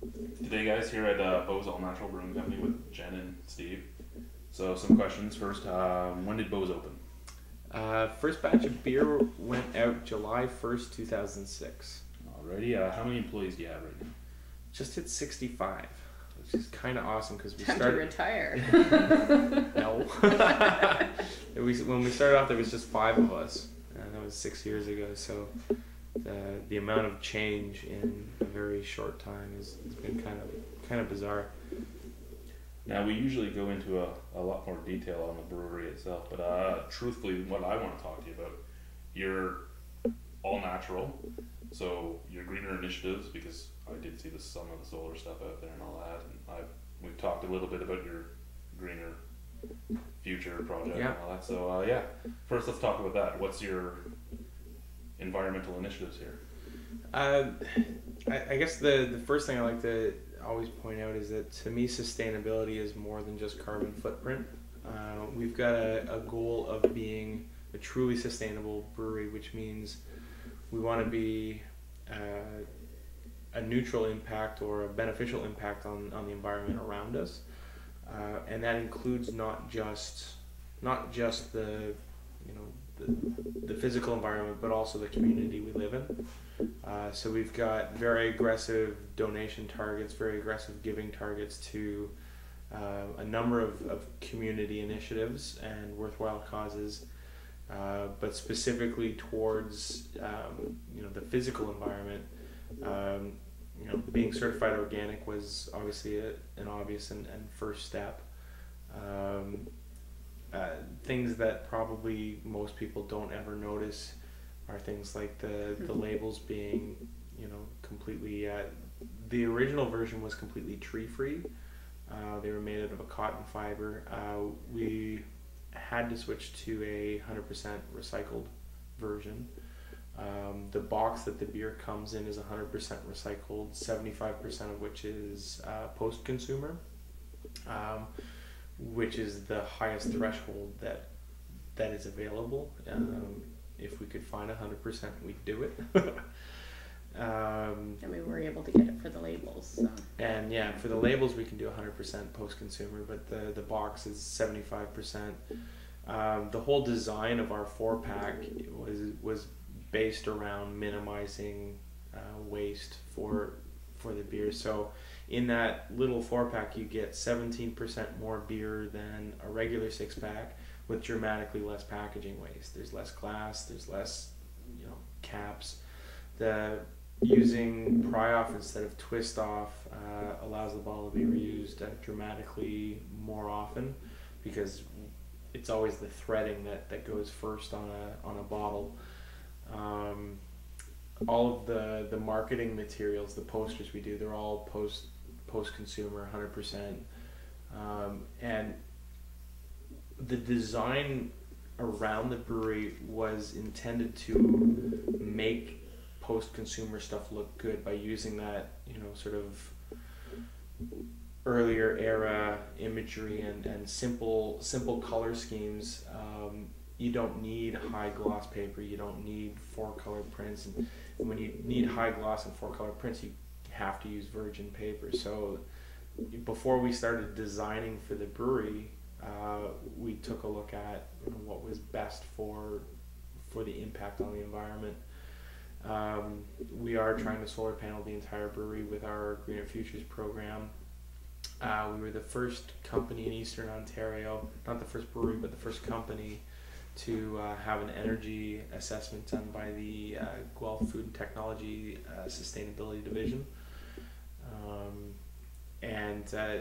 Today, guys, here at uh, Beau's All Natural Brewing Company with Jen and Steve. So, some questions first. Um, when did Beau's open? Uh, first batch of beer went out July 1st, 2006. Alrighty. Uh, how many employees do you have right now? Just hit 65, which is kind of awesome because we Time to started. retire. No. It was- when we started off, there was just five of us, and that was six years ago. So the the amount of change in a very short time is has been kind of kind of bizarre. Now, we usually go into a, a lot more detail on the brewery itself, but uh, truthfully, what I want to talk to you about, you're all natural, so your greener initiatives, because I did see the some of the solar stuff out there and all that, and I we've talked a little bit about your greener future project Yeah. and all that. So uh, yeah, first let's talk about that. What's your environmental initiatives here? Uh, I, I guess the the first thing I like to always point out is that to me sustainability is more than just carbon footprint. Uh, we've got a, a goal of being a truly sustainable brewery, which means we want to be uh, a neutral impact or a beneficial impact on, on the environment around us, uh, and that includes not just not just the you know the, physical environment, but also the community we live in. Uh, so we've got very aggressive donation targets, very aggressive giving targets to uh, a number of, of community initiatives and worthwhile causes, uh, but specifically towards um, you know the physical environment. Um, you know, being certified organic was obviously a, an obvious and, and first step. Um, uh, things that probably most people don't ever notice are things like the, the Mhm. labels being, you know, completely. Uh, the original version was completely tree free. Uh, they were made out of a cotton fiber. Uh, we had to switch to a 100% recycled version. Um, the box that the beer comes in is 100% recycled, 75% of which is uh, post consumer, um, which is the highest threshold that that is available. Um, if we could find 100%, we'd do it. um, and we were able to get it for the labels. So. and yeah, for the labels, we can do 100% post consumer, but the, the box is 75%. Um, the whole design of our four pack was was based around minimizing uh, waste for for the beer. So in that little four pack, you get 17% more beer than a regular six pack with dramatically less packaging waste. There's less glass. There's less you know caps. The using pry off instead of twist off uh, allows the bottle to be reused uh, dramatically more often because it's always the threading that, that goes first on a on a bottle. Um, all of the the marketing materials, the posters we do, they're all post post consumer, hundred percent, um, and the design around the brewery was intended to make post consumer stuff look good by using that you know sort of earlier era imagery and, and simple simple color schemes. Um, you don't need high gloss paper. You don't need four color prints. And when you need high gloss and four color prints you have to use virgin paper so before we started designing for the brewery uh, we took a look at what was best for for the impact on the environment um, we are trying to solar panel the entire brewery with our Greener Futures program. Uh, we were the first company in Eastern Ontario, not the first brewery, but the first company to uh, have an energy assessment done by the uh, Guelph Food and Technology uh, Sustainability Division. Um, and uh,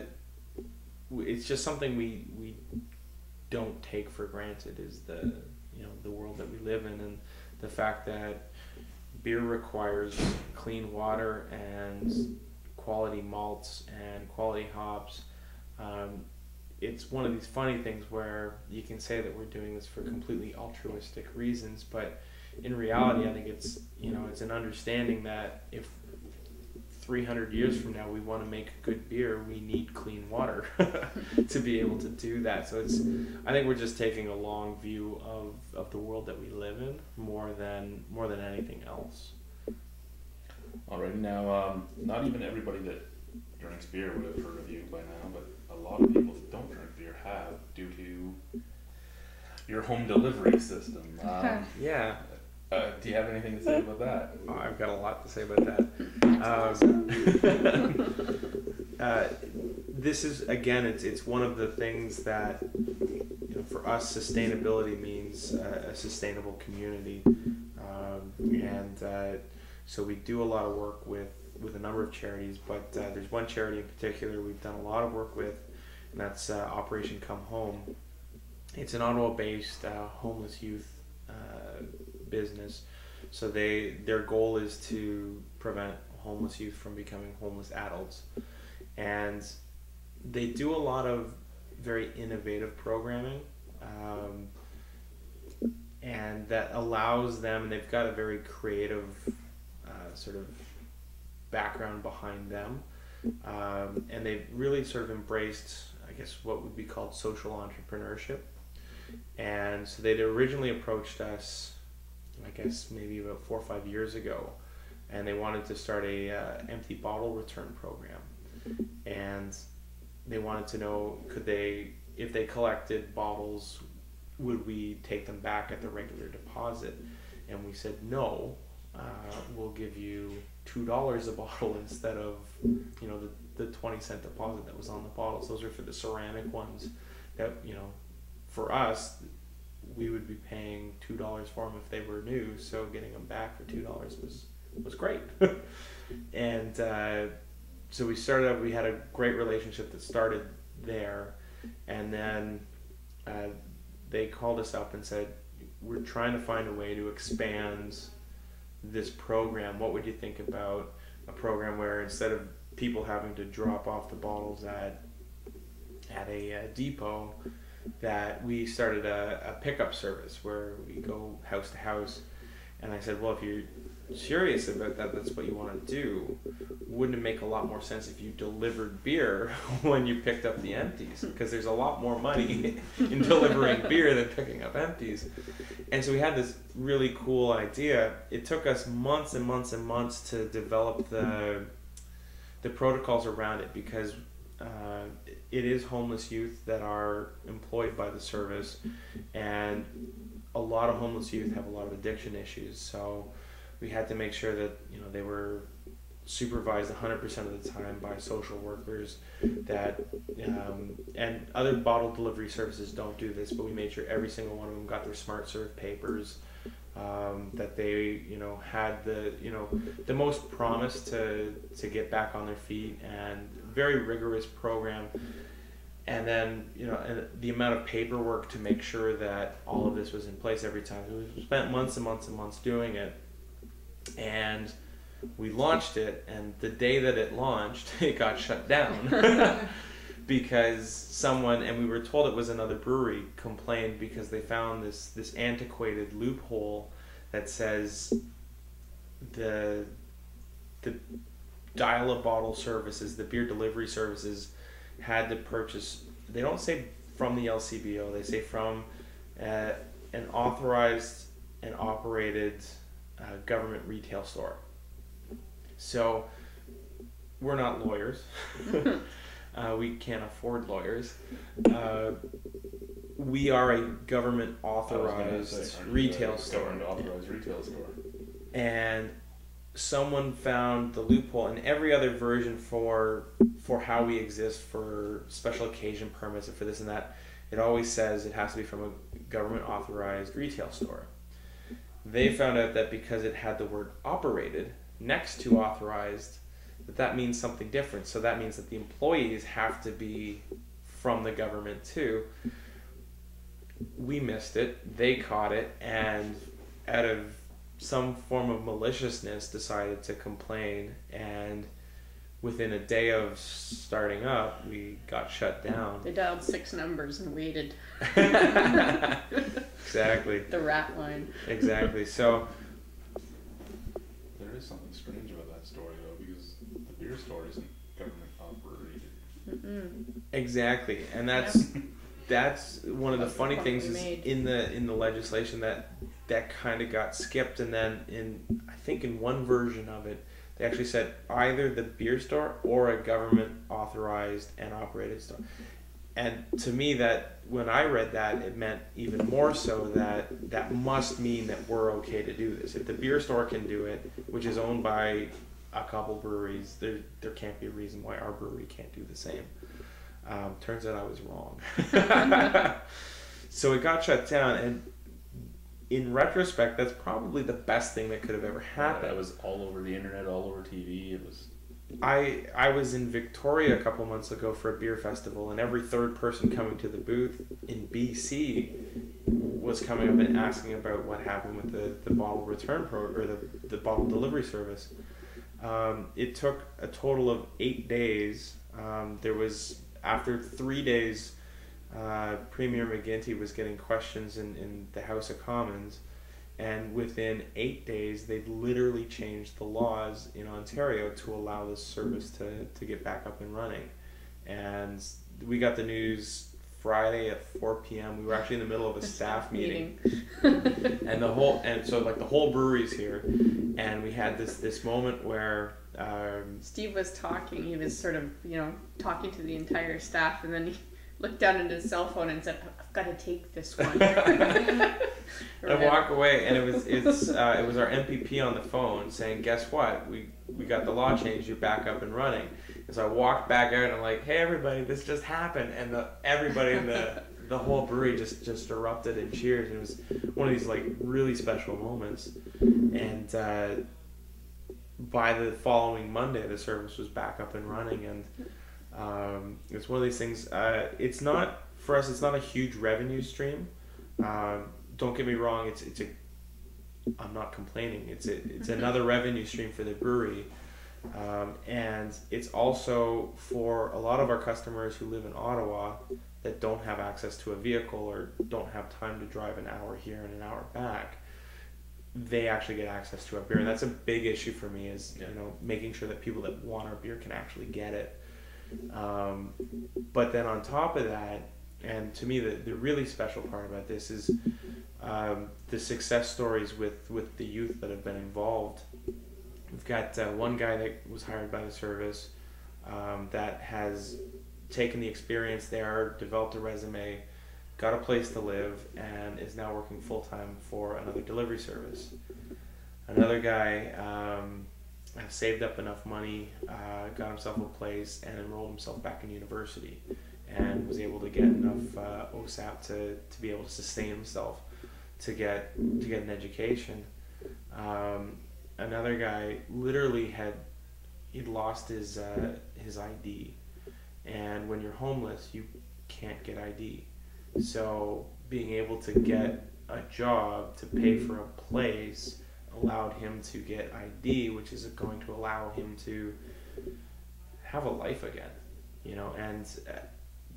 it's just something we, we don't take for granted is the you know the world that we live in and the fact that beer requires clean water and quality malts and quality hops. Um, it's one of these funny things where you can say that we're doing this for completely altruistic reasons, but in reality, I think it's you know it's an understanding that if 300 years from now we want to make good beer, we need clean water to be able to do that. So it's I think we're just taking a long view of, of the world that we live in more than more than anything else. Alrighty, now um, not even everybody that drinks beer would have heard of you by now, but a lot of people that don't drink beer have due to your home delivery system. Um, Yeah, uh, do you have anything to say about that? oh, I've got a lot to say about that. Um, uh, this is again, it's it's one of the things that you know, for us, sustainability means uh, a sustainable community, um, and uh, so we do a lot of work with with a number of charities. But uh, there's one charity in particular we've done a lot of work with, and that's uh, Operation Come Home. It's an Ottawa-based uh, homeless youth business. So they their goal is to prevent homeless youth from becoming homeless adults, and they do a lot of very innovative programming, um, and that allows them. And they've got a very creative uh, sort of background behind them, um, and they've really sort of embraced, I guess, what would be called social entrepreneurship. And so they'd originally approached us I guess maybe about four or five years ago, and they wanted to start a uh, empty bottle return program, and they wanted to know could they if they collected bottles, would we take them back at the regular deposit? And we said no, uh, we'll give you two dollars a bottle instead of you know the, the twenty cent deposit that was on the bottles. Those are for the ceramic ones that you know for us we would be paying two dollars for them if they were new. So getting them back for two dollars was was great. and uh, so we started. up We had a great relationship that started there, and then uh, they called us up and said, "We're trying to find a way to expand this program. What would you think about a program where instead of people having to drop off the bottles at at a uh, depot, that we started a, a pickup service where we go house to house. And I said, well, if you're serious about that, that's what you want to do. Wouldn't it make a lot more sense if you delivered beer when you picked up the empties? Because there's a lot more money in delivering beer than picking up empties. And so we had this really cool idea. It took us months and months and months to develop the the protocols around it because uh, it is homeless youth that are employed by the service, and a lot of homeless youth have a lot of addiction issues. So we had to make sure that you know they were supervised 100% of the time by social workers that um, and other bottle delivery services don't do this but we made sure every single one of them got their smart serve papers um, that they you know had the you know the most promise to to get back on their feet and very rigorous program. And then you know and the amount of paperwork to make sure that all of this was in place every time. We spent months and months and months doing it and we launched it and the day that it launched it got shut down. Because someone and we were told it was another brewery complained because they found this this antiquated loophole that says the the dial a bottle services the beer delivery services had to purchase they don't say from the LCBO they say from uh, an authorized and operated uh, government retail store. So we're not lawyers. Uh, we can't afford lawyers. Uh, we are a government I was gonna authorized say, aren't you retail store. government authorized retail store. and someone found the loophole in every other version for for how we exist for special occasion permits and for this and that. It always says it has to be from a government authorized retail store they found out that because it had the word operated next to authorized that that means something different. So that means that the employees have to be from the government too. We missed it. They caught it and out of some form of maliciousness decided to complain and within a day of starting up we got shut down They dialed six numbers and waited exactly the rat line. exactly so There is something strange about that story though, because the beer store isn't government operated. Mm-mm. exactly and that's that's one of the funny things is made. in the in the legislation that that kind of got skipped and then in i think in one version of it They actually said either the beer store or a government authorized and operated store. And to me, that when I read that, it meant even more so that that must mean that we're okay to do this. If the beer store can do it, which is owned by a couple breweries, there there can't be a reason why our brewery can't do the same. Um, turns out I was wrong. so it got shut down, and in retrospect, that's probably the best thing that could have ever Yeah, happened. that was all over the internet, all over TV. It was I I was in Victoria a couple months ago for a beer festival, and every third person coming to the booth in BC was coming up and asking about what happened with the, the bottle return pro or the, the bottle delivery service. Um, it took a total of eight days. Um, there was after three days, uh, Premier McGuinty was getting questions in, in the House of Commons, and within eight days they literally changed the laws in Ontario to allow this service to, to get back up and running. And we got the news Friday at 4 p.m. We were actually in the middle of a staff meeting and the whole and so like the whole brewery's here and we had this this moment where um, Steve was talking. He was sort of, you know, talking to the entire staff, and then he looked down at his cell phone and said, "I've got to take this one." I walk away and it was it's uh, it was our MPP on the phone saying guess what? We we got the law changed you're back up and running. And so I walked back out and I'm like hey everybody this just happened. And the everybody in the the whole brewery just just erupted in cheers. And it was one of these like really special moments. And uh, by the following Monday the service was back up and running and um, it's one of these things uh, it's not for us it's not a huge revenue stream. Um, don't get me wrong it's it's a I'm not complaining. It's a, it's another revenue stream for the brewery. Um, and it's also for a lot of our customers who live in Ottawa that don't have access to a vehicle or don't have time to drive an hour here and an hour back they actually get access to our beer. And that's a big issue for me is Yeah. you know making sure that people that want our beer can actually get it um, but then on top of that and to me the, the really special part about this is um, the success stories with, with the youth that have been involved. We've got uh, one guy that was hired by the service um, that has taken the experience there developed a resume got a place to live and is now working full-time for another delivery service. Another guy um, has saved up enough money uh, got himself a place and enrolled himself back in university and was able to get enough uh, OSAP to, to be able to sustain himself to get to get an education. Um, another guy literally had he'd lost his uh, his ID, and when you're homeless, you can't get ID. So being able to get a job to pay for a place allowed him to get ID, which is going to allow him to have a life again. You know, and uh,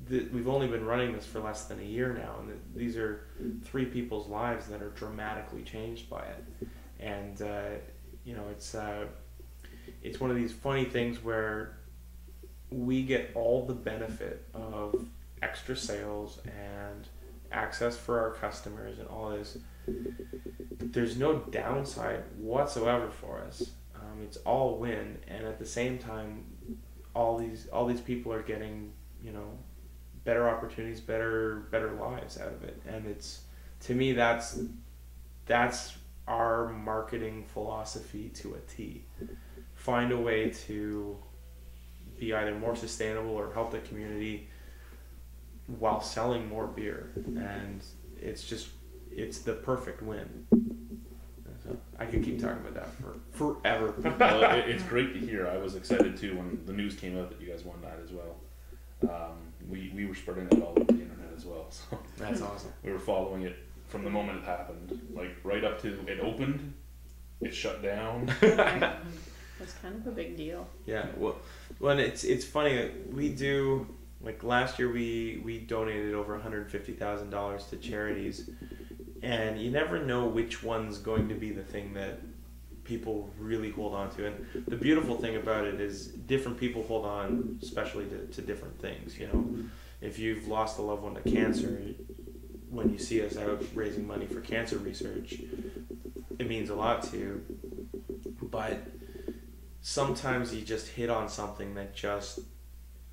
th- we've only been running this for less than a year now, and th- these are three people's lives that are dramatically changed by it. And uh, you know, it's uh, it's one of these funny things where we get all the benefit of extra sales and access for our customers and all this. There's no downside whatsoever for us. Um, it's all win, and at the same time, all these all these people are getting you know better opportunities, better better lives out of it, and it's to me that's that's our marketing philosophy to a T. Find a way to be either more sustainable or help the community while selling more beer, and it's just it's the perfect win. So I could keep talking about that for forever. well, it, it's great to hear. I was excited too when the news came out that you guys won that as well. Um, we, we were spreading it all over the internet as well, so That's awesome. we were following it from the moment it happened, like right up to it opened, it shut down. That's kind of a big deal. Yeah, well, well, and it's it's funny that we do like last year we we donated over one hundred fifty thousand dollars to charities, and you never know which one's going to be the thing that people really hold on to. And the beautiful thing about it is different people hold on, especially to, to different things. You know, if you've lost a loved one to cancer, when you see us out raising money for cancer research, it means a lot to you. But sometimes you just hit on something that just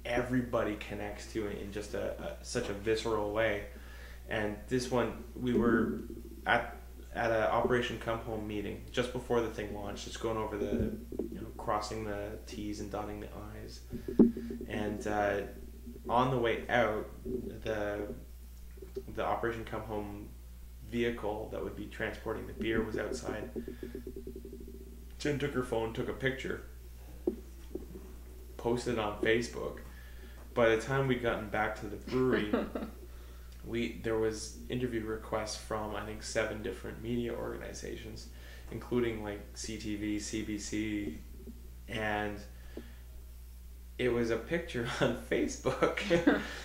everybody connects to it in just a, a such a visceral way. And this one, we were at at an Operation Come Home meeting just before the thing launched, just going over the, you know, crossing the T's and dotting the I's, and uh, on the way out, the the Operation Come Home vehicle that would be transporting the beer was outside. Jen took her phone, took a picture, posted on Facebook. By the time we'd gotten back to the brewery, we there was interview requests from I think seven different media organizations, including like CTV, CBC, and it was a picture on Facebook.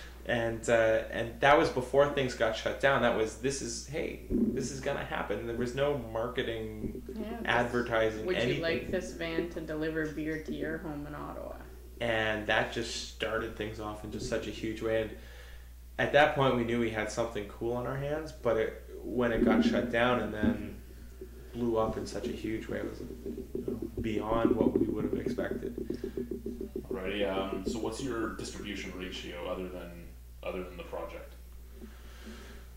and uh, and that was before things got shut down. That was this is hey this is gonna happen. There was no marketing, Yeah, advertising, Would anything, you like this van to deliver beer to your home in Ottawa? And that just started things off in just such a huge way. And at that point, we knew we had something cool on our hands. But it, when it got shut down and then blew up in such a huge way, it was beyond what we would have expected. Alrighty. Um, so what's your distribution ratio other than other than the project?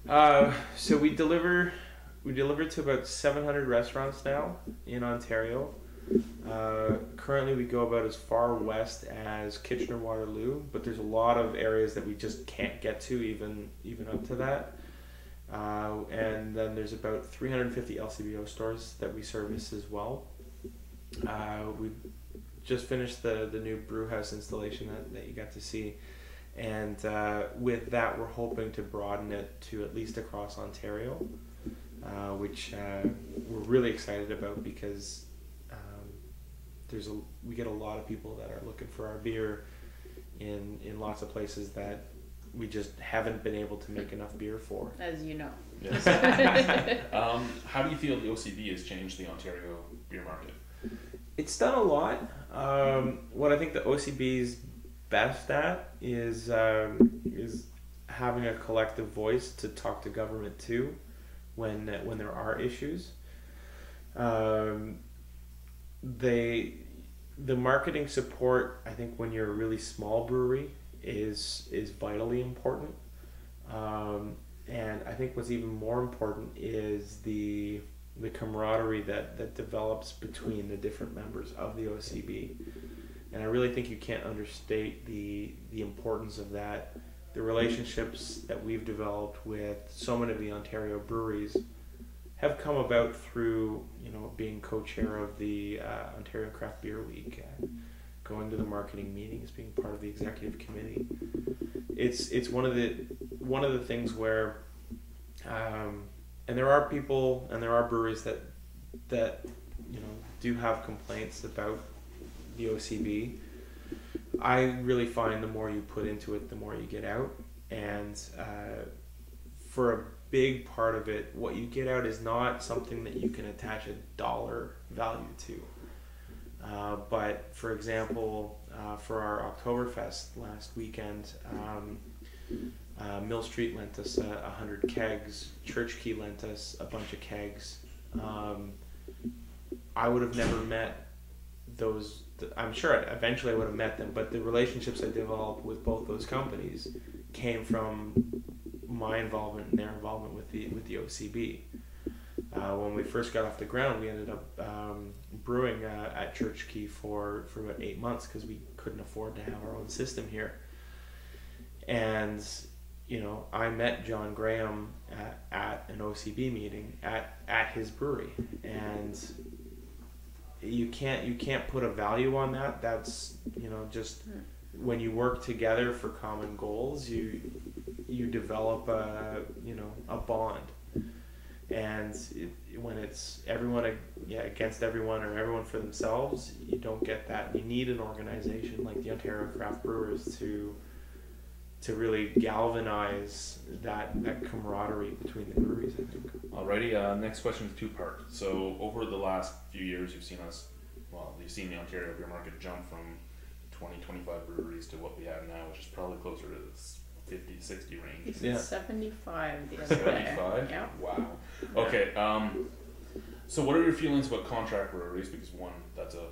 Uh, so we deliver we deliver to about 700 restaurants now in Ontario. Uh, currently, we go about as far west as Kitchener Waterloo, but there's a lot of areas that we just can't get to, even even up to that. Uh, and then there's about 350 LCBO stores that we service as well. Uh, we just finished the the new brew house installation that, that you got to see, and uh, with that, we're hoping to broaden it to at least across Ontario, uh, which uh, we're really excited about because there's a we get a lot of people that are looking for our beer in in lots of places that we just haven't been able to make enough beer for. As you know. Yes. um, how do you feel the OCB has changed the Ontario beer market? It's done a lot. Um, what I think the OCB's best at is um, is having a collective voice to talk to government too, when when there are issues. Um, they the marketing support I think when you're a really small brewery is is vitally important. Um, and I think what's even more important is the the camaraderie that, that develops between the different members of the OCB. And I really think you can't understate the the importance of that. The relationships that we've developed with so many of the Ontario breweries have come about through you know being co-chair of the uh, Ontario Craft Beer Week, and going to the marketing meetings, being part of the executive committee. It's it's one of the one of the things where, um, and there are people and there are breweries that that you know do have complaints about the OCB. I really find the more you put into it, the more you get out, and uh, for a big part of it, what you get out is not something that you can attach a dollar value to. Uh, but for example, uh, for our Oktoberfest last weekend, um, uh, Mill Street lent us a, a hundred kegs. Church Key lent us a bunch of kegs. Um, I would have never met those. I'm sure eventually I would have met them, but the relationships I developed with both those companies came from my involvement and their involvement with the with the OCB. Uh, when we first got off the ground, we ended up um, brewing uh, at Church Key for, for about eight months because we couldn't afford to have our own system here. And, you know, I met John Graham at, at an OCB meeting at, at his brewery. And you can't you can't put a value on that. That's you know just when you work together for common goals, you you develop a you know a bond. And it, when it's everyone yeah against everyone or everyone for themselves you don't get that. You need an organization like the ontario craft brewers to to really galvanize that that camaraderie between the breweries i think. Alrighty, uh, next question is two part. So over the last few years, you've seen us, well, you've seen the Ontario beer market jump from 20, 25 breweries to what we have now, which is probably closer to 50, 60 range. He said Yeah. 75 the other 75? Yeah. Wow. Okay, um, so what are your feelings about contract breweries? Because one, that's a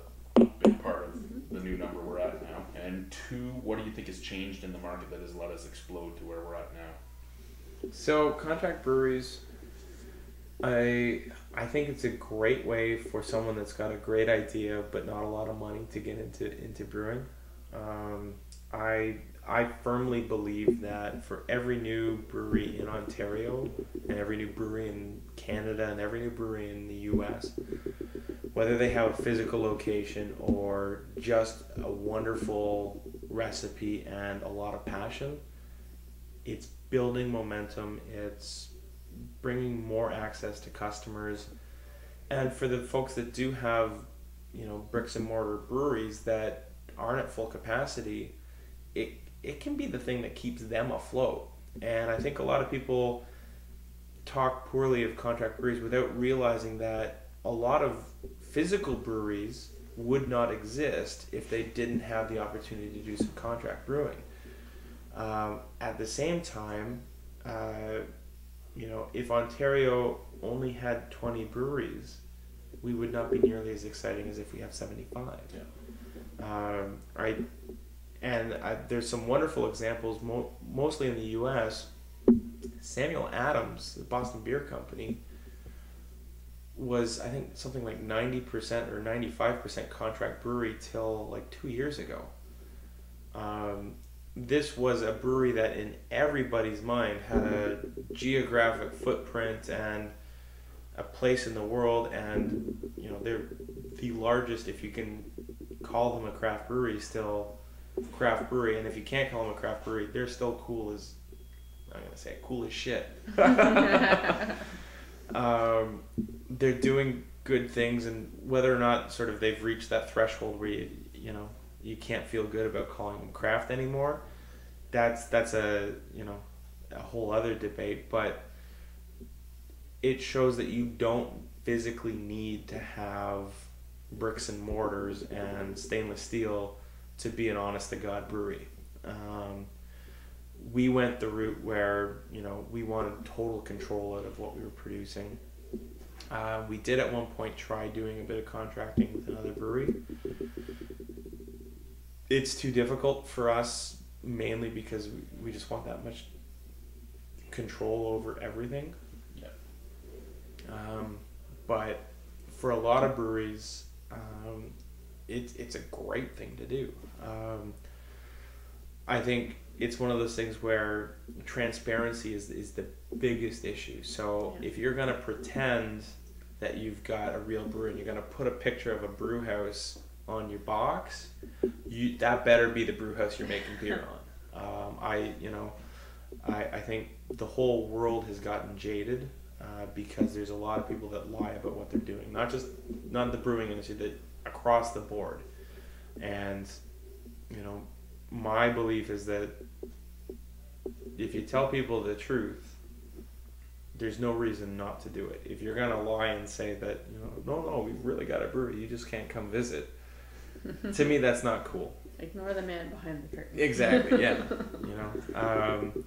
big part of the new number we're at now? And two, what do you think has changed in the market that has let us explode to where we're at now? So contract breweries, I I think it's a great way for someone that's got a great idea but not a lot of money to get into into brewing. Um, I I firmly believe that for every new brewery in Ontario and every new brewery in Canada and every new brewery in the U.S., whether they have a physical location or just a wonderful recipe and a lot of passion, it's building momentum. It's bringing more access to customers, and for the folks that do have, you know, bricks and mortar breweries that aren't at full capacity, it it can be the thing that keeps them afloat. And I think a lot of people talk poorly of contract breweries without realizing that a lot of physical breweries would not exist if they didn't have the opportunity to do some contract brewing. Um, at the same time, uh, you know, if Ontario only had 20 breweries, we would not be nearly as exciting as if we have 75. Yeah. Um, right? And I, there's some wonderful examples, mo- mostly in the U.S. Samuel Adams, the Boston Beer Company, was I think something like 90% or 95% contract brewery till like two years ago. Um, this was a brewery that, in everybody's mind, had a geographic footprint and a place in the world, and you know they're the largest, if you can call them a craft brewery, still craft brewery, and if you can't call them a craft brewery, they're still cool as I'm gonna say cool as shit. um, they're doing good things, and whether or not sort of they've reached that threshold where you you know you can't feel good about calling them craft anymore. That's that's a you know a whole other debate, but it shows that you don't physically need to have bricks and mortars and stainless steel to be an honest to god brewery. Um, we went the route where you know we wanted total control out of what we were producing. Uh, we did at one point try doing a bit of contracting with another brewery. It's too difficult for us, mainly because we, we just want that much control over everything. Yeah. Um, but for a lot of breweries, um, it's it's a great thing to do. Um, I think it's one of those things where transparency is, is the biggest issue. So Yeah. if you're gonna pretend that you've got a real brew and you're gonna put a picture of a brew house on your box, you that better be the brew house you're making beer on. Um, I you know, I, I think the whole world has gotten jaded uh, because there's a lot of people that lie about what they're doing. Not just not the brewing industry, that across the board. And you know, my belief is that if you tell people the truth, there's no reason not to do it. If you're gonna lie and say that, you know, no, no, we've really got a brewery, you just can't come visit. to me, that's not cool. Ignore the man behind the curtain. Exactly. Yeah. you know. Um,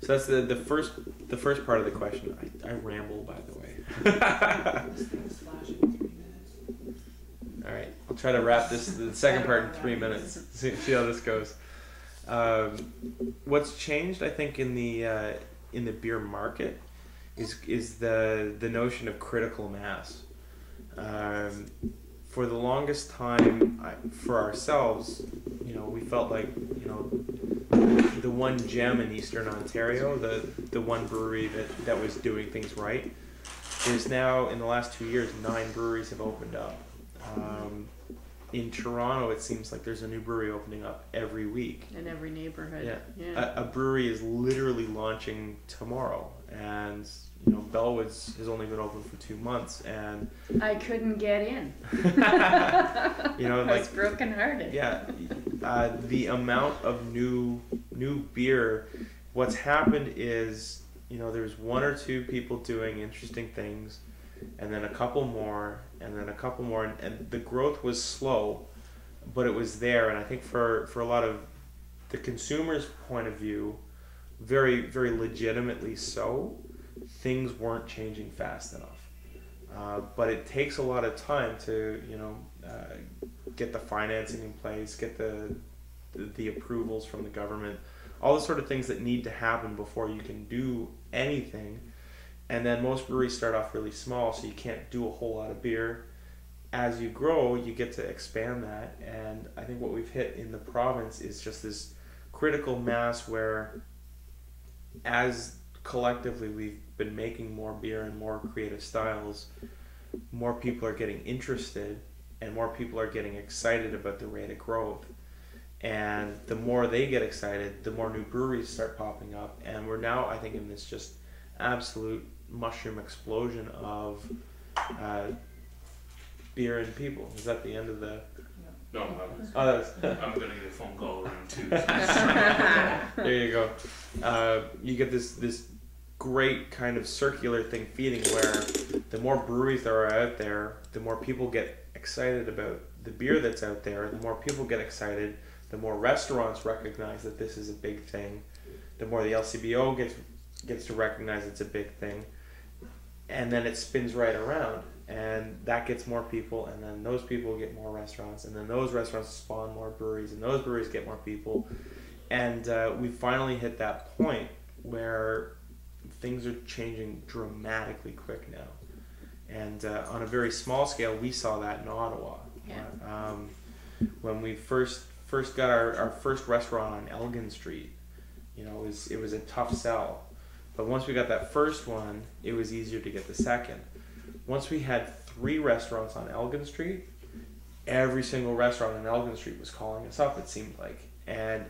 so that's the the first the first part of the question. I, I ramble, by the way. This thing's flashing in three minutes. All right, I'll try to wrap this the second part in three minutes. See, see how this goes. Um, what's changed, I think, in the uh, in the beer market is is the the notion of critical mass. Um, for the longest time, I, for ourselves, you know, we felt like you know the one gem in Eastern Ontario, the the one brewery that that was doing things right. There's now in the last two years, nine breweries have opened up. Um, in Toronto, it seems like there's a new brewery opening up every week. In every neighborhood. Yeah. Yeah. A, a brewery is literally launching tomorrow, and you know Bellwoods has only been open for two months, and I couldn't get in. you know I like was brokenhearted. yeah, uh, the amount of new new beer. What's happened is you know there's one or two people doing interesting things, and then a couple more, and then a couple more, and, and the growth was slow, but it was there, and I think for for a lot of the consumer's point of view, very very legitimately so, things weren't changing fast enough. Uh, but it takes a lot of time to you know uh, get the financing in place, get the, the the approvals from the government, all the sort of things that need to happen before you can do anything. And then most breweries start off really small, so you can't do a whole lot of beer. As you grow, you get to expand that, and I think what we've hit in the province is just this critical mass where, as collectively we've been making more beer and more creative styles, more people are getting interested and more people are getting excited about the rate of growth. And the more they get excited, the more new breweries start popping up. And we're now, I think, in this just absolute mushroom explosion of uh, beer and people. Is that the end of the. No, I'm, Oh, that's, I'm gonna get a phone call around two. so I'm just trying to- there you go. Uh, you get this this great kind of circular thing feeding where the more breweries there are out there, the more people get excited about the beer that's out there. The more people get excited, the more restaurants recognize that this is a big thing. The more the LCBO gets gets to recognize it's a big thing, and then it spins right around, and that gets more people, and then those people get more restaurants, and then those restaurants spawn more breweries, and those breweries get more people, and uh, we finally hit that point where things are changing dramatically quick now. And uh, on a very small scale, we saw that in Ottawa. Yeah. Um, when we first first got our, our first restaurant on Elgin Street, you know, it was it was a tough sell. But once we got that first one, it was easier to get the second. Once we had three restaurants on Elgin Street, every single restaurant on Elgin Street was calling us up. It seemed like, and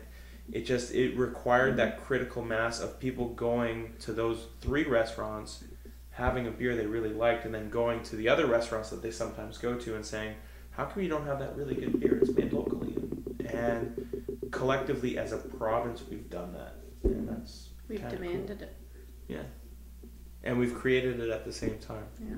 it just it required that critical mass of people going to those three restaurants, having a beer they really liked, and then going to the other restaurants that they sometimes go to and saying, "How come you don't have that really good beer? It's made locally." And collectively, as a province, we've done that, and that's We've Kinda cool. demanded it. Yeah, and we've created it at the same time. Yeah.